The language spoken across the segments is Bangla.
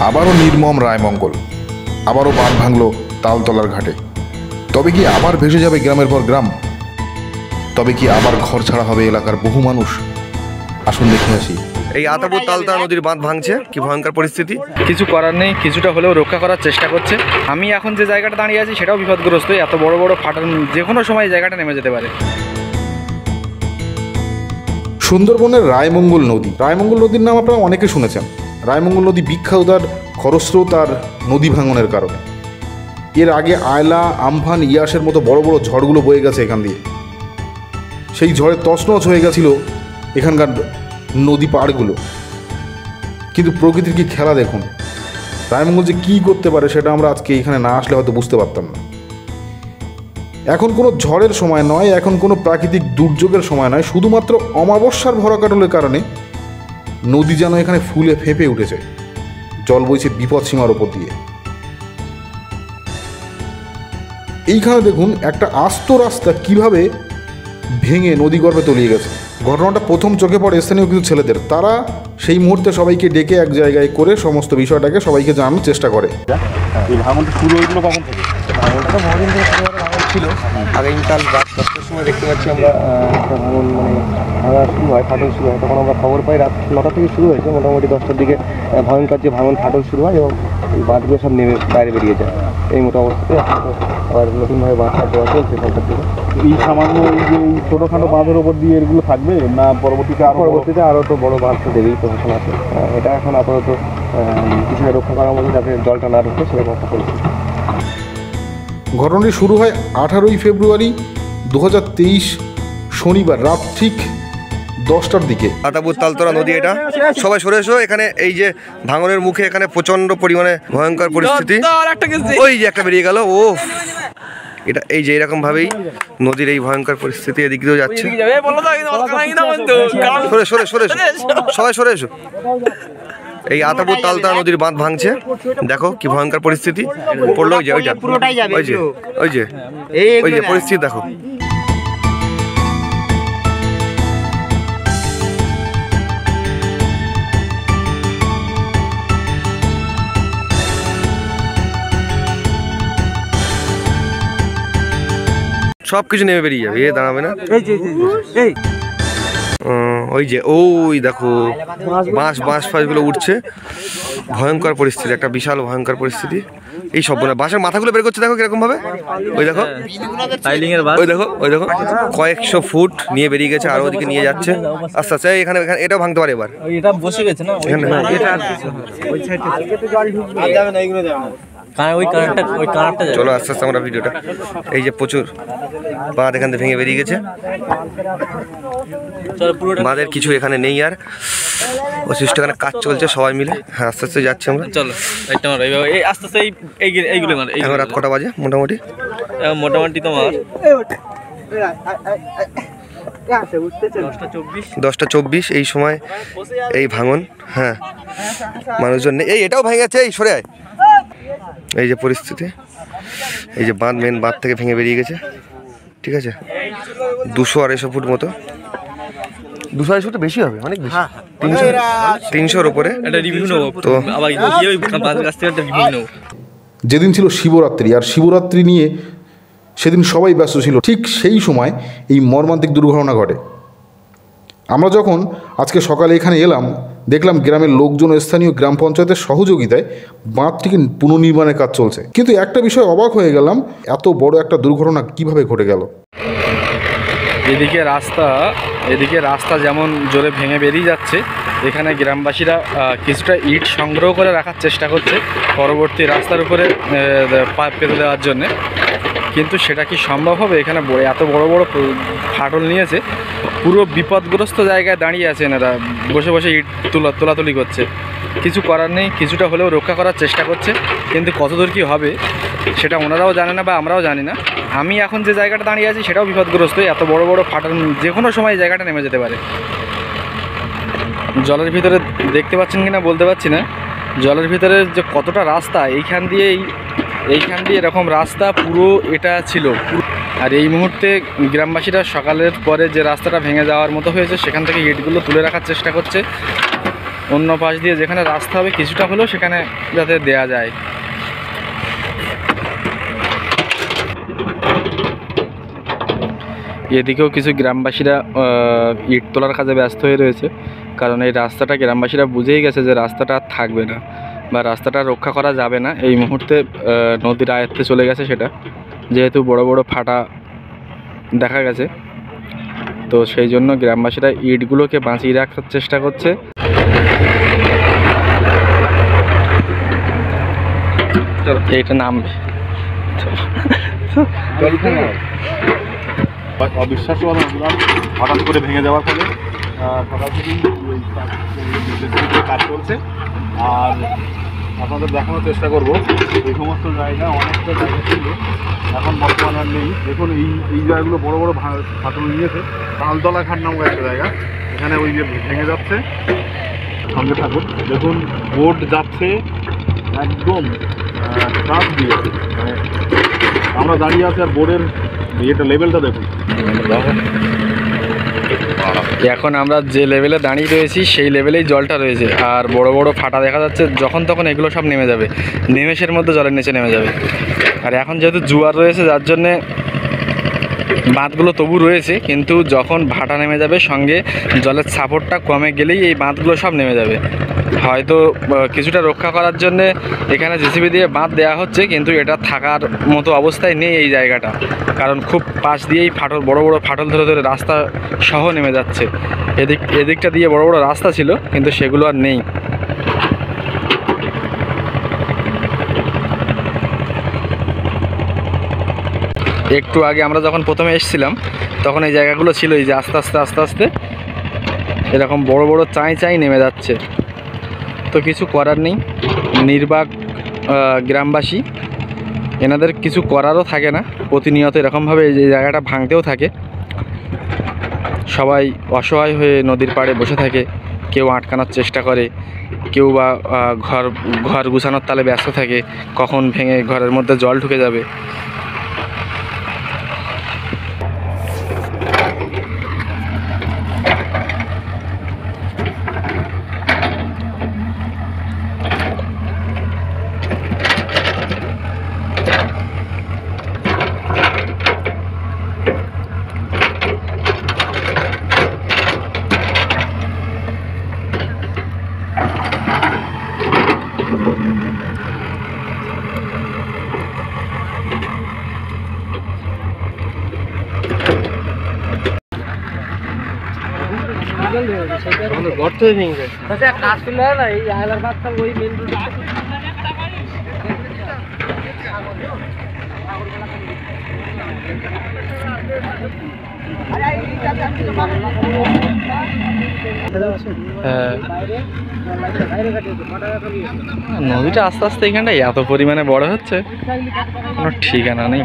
আবারও নির্মম রায়মঙ্গল। আবারও বাঁধ ভাঙল তালতলার ঘাটে। তবে কি আবার ভেসে যাবে গ্রামের পর গ্রাম? তবে কি আবার ঘর ছাড়া হবে এলাকার বহু মানুষ? আসুন দেখে আসি। এই আতাপুর তালতা নদীর বাঁধ ভাঙছে কি ভয়ঙ্কর পরিস্থিতি? কিছু করার নেই কিছুটা হলেও রক্ষা করার চেষ্টা করছে। আমি এখন যে জায়গাটা দাঁড়িয়ে আছি সেটাও বিপদগ্রস্ত এত বড় বড় ফাটান যে কোনো সময় জায়গাটা নেমে যেতে পারে। সুন্দরবনের রায়মঙ্গল নদী। রায়মঙ্গল নদীর নাম আপনারা অনেকে শুনেছেন। রায়মঙ্গল নদী বিখ্যাত তার খরস্রোত আর নদী ভাঙনের কারণে। এর আগে আয়লা, আমফান, ইয়াসের মতো বড় বড় ঝড়গুলো বয়ে গেছে এখান দিয়ে। সেই ঝড়ে তছনছ হয়ে গেছিল এখানকার নদী পাড়গুলো। কিন্তু প্রকৃতির কি খেলা দেখুন? রায়মঙ্গল যে কী করতে পারে সেটা আমরা আজকে এখানে না আসলে হয়তো বুঝতে পারতাম না। এখন কোনো ঝড়ের সময় নয়, এখন কোনো প্রাকৃতিক দুর্যোগের সময় নয়, শুধুমাত্র অমাবস্যার ভরা কাটলের কারণে নদী যেন এখানে ফুলে ফেঁপে উঠেছে। জল বইছে বিপদ সীমার ওপর দিয়ে। এইখানে দেখুন একটা আস্ত রাস্তা কীভাবে ভেঙে নদী গর্ভে তলিয়ে গেছে। ঘটনাটা প্রথম চোখে পড়ে স্থানীয় কিছু ছেলেদের। তারা সেই মুহূর্তে সবাইকে ডেকে এক জায়গায় করে সমস্ত বিষয়টাকে সবাইকে জানানোর চেষ্টা করে। শুরু হয়েছিল কখন থেকে? ছিল। আগামীকাল রাত দশটার সময় দেখতে পাচ্ছি আমরা একটা ভাঙন মানে ভাঙা শুরু হয় ফাটল শুরু হয়। তখন আমরা খবর পাই রাত নটা থেকে শুরু হয়েছে। মোটামুটি দশটার দিকে ভয়ঙ্কর যে ভাঙন ফাটল শুরু হয় এবং এই বাঁধগুলো সব নেমে বাইরে বেরিয়ে যায়। এই মোটা অবস্থাতে আবার নতুনভাবে বাঁধটা দেওয়া চলছে সরকার থেকে। এই সামান্য এই যে এই ছোটোখাটো বাঁধের ওপর দিয়ে এগুলো থাকবে না পরবর্তীতে আরও বড়- পরবর্তীতে আরও তো বড় বাঁধ তো দেবেই প্রশাসন আছে। এটা এখন আপাতত কিছুটা রক্ষা করার মধ্যে যাতে জলটা না ঢুকে সেরকম একটা পরিস্থিতি। ঘটনাটি শুরু হয় আঠারোই ফেব্রুয়ারি দু হাজার তেইশ শনিবার রাত ঠিক দশটার দিকে। আতাপুর তালতলা নদী এটা? সবাই সরে এসো এখানে এই যে ভাঙনের মুখে এখানে প্রচণ্ড পরিমাণে ভয়ঙ্কর পরিস্থিতি। ওই যে একটা বেরিয়ে গেল ও এটা এই যে এরকম ভাবেই নদীর এই ভয়ঙ্কর পরিস্থিতি এদিক দিয়েও যাচ্ছে। সরে সরে সরে এসো। সবাই সরে এসো। এই আতাপুর তালতা নদীর বাঁধ ভাঙছে। দেখো কি ভয়ঙ্কর পরিস্থিতি। পড়ল ওই যে ওইটা ওই যে ওই যে ওই যে পরিস্থিতি দেখো। সব কিছু নেমে বেরিয়ে যাবে এ দাঁড়াবে না। উম, ওই যে ওই দেখো বাঁশ বাঁশ ফাঁসগুলো উঠছে। ভয়ঙ্কর পরিস্থিতি একটা বিশাল ভয়ঙ্কর পরিস্থিতি। এই সব না বাঁশের মাথাগুলো বের করছে দেখো কীরকম ভাবে? ওই দেখো। ওই দেখো ওই দেখো। কয়েকশো ফুট নিয়ে বেরিয়ে গেছে আর ওদিকে নিয়ে যাচ্ছে। আস্তে আস্তে এখানে এখানে এটাও ভাঙতে পারে এবার। এটা বসে গেছে না? এখানে। এটা ওই কারেন্টটা ওই চলো আস্তে আস্তে আমরা ভিডিওটা। এই যে প্রচুর বাঁধ এখান থেকে ভেঙে বেরিয়ে গেছে। চলো বাঁধের কিছু এখানে নেই আর। অবশিষ্ট এখানে কাজ চলছে সবাই মিলে। হ্যাঁ আস্তে আস্তে যাচ্ছি আমরা। চলো এইভাবে এই আস্তে আস্তে এই এই- এইগুলো এখন রাত কটা বাজে মোটামুটি? মোটামুটি তোমার দশটা চব্বিশ এই সময় এই ভাঙন হ্যাঁ। মানুষজন নেই। এই এটাও ভেঙে গেছে এই সরে আয়। এই যে পরিস্থিতি। এই যে বাঁধ মেন বাঁধ থেকে ভেঙে বেরিয়ে গেছে। ঠিক আছে? দুশো আড়াইশো ফুট মতো। দুশো আড়াইশো ফুট বেশি হবে অনেক বেশি। তিনশো তিনশোর উপরে। তো নেব। যেদিন ছিল শিবরাত্রি আর শিবরাত্রি নিয়ে সেদিন সবাই ব্যস্ত ছিল। ঠিক সেই সময় এই মর্মান্তিক দুর্ঘটনা ঘটে। আমরা যখন আজকে সকালে এখানে এলাম দেখলাম গ্রামের লোকজন স্থানীয় গ্রাম পঞ্চায়েতের সহযোগিতায় বাঁধটিকে পুনর্নির্মাণের কাজ চলছে। কিন্তু একটা বিষয় অবাক হয়ে গেলাম, এত বড় একটা দুর্ঘটনা কীভাবে ঘটে গেল? এদিকে রাস্তা এদিকে রাস্তা যেমন জোরে ভেঙে বেরিয়ে যাচ্ছে, এখানে গ্রামবাসীরা কিছুটা ইট সংগ্রহ করে রাখার চেষ্টা করছে পরবর্তী রাস্তার উপরে পেতে দেওয়ার জন্যে। কিন্তু সেটা কি সম্ভব হবে? এখানে এত বড় বড় ফাটল নিয়েছে। পুরো বিপদগ্রস্ত জায়গায় দাঁড়িয়ে আছে এরা। বসে বসে ইট তোলা, তোলাতুলি করছে। কিছু করার নেই, কিছুটা হলেও রক্ষা করার চেষ্টা করছে। কিন্তু কতদূর কি হবে, সেটা ওনারাও জানে না বা আমরাও জানি না। আমি এখন যে জায়গাটা দাঁড়িয়ে আছি, সেটাও বিপদগ্রস্ত। এত বড় বড় ফাটল যে কোনো সময় জায়গাটা নেমে যেতে পারে। জলের ভিতরে দেখতে পাচ্ছেন কি না বলতে পারছি না। জলের ভিতরে যে কতটা রাস্তা, এইখান দিয়ে এই এইখান দিয়ে এরকম রাস্তা পুরো এটা ছিল। আর এই মুহূর্তে গ্রামবাসীরা সকালের পরে যে রাস্তাটা ভেঙে যাওয়ার মতো হয়েছে, সেখান থেকে ইটগুলো তুলে রাখার চেষ্টা করছে। অন্য পাশ দিয়ে যেখানে রাস্তা হবে কিছুটা হলেও সেখানে যাতে দেয়া যায়। এদিকেও কিছু গ্রামবাসীরা ইট তোলার কাজে ব্যস্ত হয়ে রয়েছে। কারণ এই রাস্তাটা গ্রামবাসীরা বুঝেই গেছে যে রাস্তাটা থাকবে না। বা রাস্তাটা রক্ষা করা যাবে না। এই মুহূর্তে নদীর আয়ত্তে চলে গেছে সেটা। যেহেতু বড় বড় ফাটা দেখা গেছে, তো সেই জন্য গ্রামবাসীরা ইটগুলোকে বাঁচিয়ে রাখার চেষ্টা করছে। এইটা নামবে। অবিশ্বাস্য হঠাৎ করে ভেঙে যাওয়ার ফলে সকাল কাজ- চলছে আর আপনাদের দেখানোর চেষ্টা করব। এই সমস্ত জায়গা অনেকটা জায়গা ছিল, এখন বর্তমানে আর নেই। দেখুন, এই এই জায়গাগুলো বড় বড় ফাটল নিয়েছে। তালতলা ঘাট নামক একটা জায়গা। এখানে ওই যে ভেঙে যাচ্ছে। সঙ্গে থাকুন। দেখুন বোট যাচ্ছে একদম চাপ দিয়ে। মানে আমরা দাঁড়িয়ে আছি আর বোর্ডের ইয়েটা, লেভেলটা দেখুন। এখন আমরা যে লেভেলে দাঁড়িয়ে রয়েছি, সেই লেভেলেই জলটা রয়েছে। আর বড় বড় ফাটা দেখা যাচ্ছে, যখন তখন এগুলো সব নেমে যাবে। নিমেষের মধ্যে জলের নিচে নেমে যাবে। আর এখন যেহেতু জুয়ার রয়েছে, যার জন্যে বাঁধগুলো তবু রয়েছে, কিন্তু যখন ভাটা নেমে যাবে, সঙ্গে জলের সাপোর্টটা কমে গেলেই এই বাঁধগুলো সব নেমে যাবে। হয়তো কিছুটা রক্ষা করার জন্য এখানে জেসিবি দিয়ে বাঁধ দেওয়া হচ্ছে, কিন্তু এটা থাকার মতো অবস্থায় নেই এই জায়গাটা। কারণ খুব পাশ দিয়েই ফাটল, বড় বড় ফাটল ধরে ধরে রাস্তা সহ নেমে যাচ্ছে। এদিক, এদিকটা দিয়ে বড় বড় রাস্তা ছিল, কিন্তু সেগুলো আর নেই। একটু আগে আমরা যখন প্রথমে এসেছিলাম, তখন এই জায়গাগুলো ছিল এই যে আস্তে আস্তে আস্তে আস্তে, এরকম বড় বড় চাই চাই নেমে যাচ্ছে। তো কিছু করার নেই। নির্বাক গ্রামবাসী। এনাদের কিছু করারও থাকে না। প্রতিনিয়ত এরকমভাবে এই জায়গাটা ভাঙতেও থাকে। সবাই অসহায় হয়ে নদীর পাড়ে বসে থাকে। কেউ আটকানোর চেষ্টা করে। কেউ বা ঘর ঘর গুছানোর তালে ব্যস্ত থাকে। কখন ভেঙে ঘরের মধ্যে জল ঢুকে যাবে? কাজ করলে হয় না এই আয়লার বাচ্চা ওই মেন রোড হ্যাঁ নদীটা আস্তে আস্তে এখানটা এত পরিমাণে বড় হচ্ছে কোনো ঠিকানা নেই।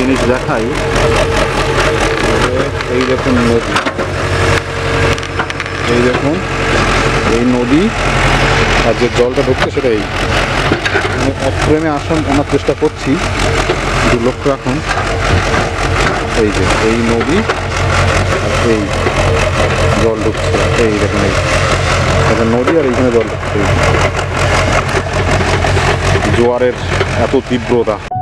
জিনিস দেখাই। এই দেখুন নদী। এই দেখুন, এই নদী আর যে জলটা ঢুকছে সেটা এই। আমি এক ফ্রেমে আসান আনার চেষ্টা করছি একটু লক্ষ্য রাখুন। এই যে, এই নদী আর এই জল ঢুকছে, এই দেখুন, এই। এটা নদী আর এইখানে জল ঢুকছে। জোয়ারের এত তীব্রতা।